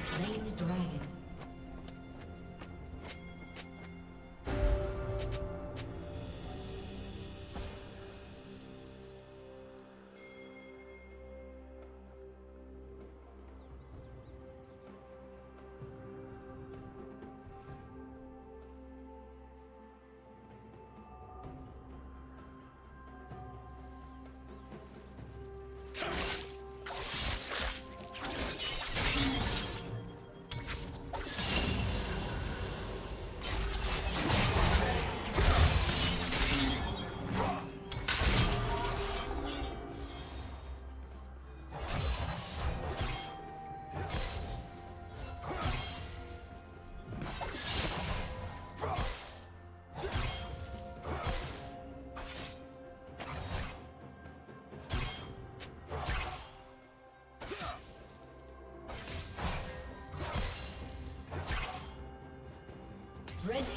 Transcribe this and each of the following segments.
Slain the dragon. Red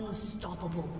Unstoppable.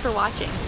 For watching.